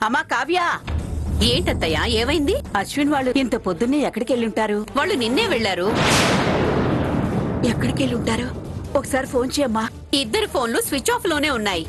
అమ్మా కావ్య! ఏంటత్తయ్యా ఏమైంది? అశ్విన్ వాళ్ళు ఇంత పొద్దున్నే ఎక్కడికి వెళ్ళి ఉంటారు వాళ్ళు నిన్నే వెళ్ళారు ఎక్కడికి వెళ్ళి ఉంటారు ఒకసారి ఫోన్ చేయమ్మా. ఇద్దరు ఫోన్లు స్విచ్ ఆఫ్లోనే ఉన్నాయి